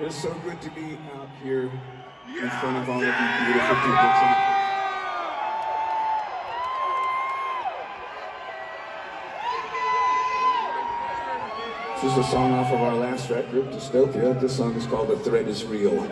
It's so good to be out here in front of all of you beautiful people. This is a song off of our last record, Dystopia. This song is called The Threat is Real.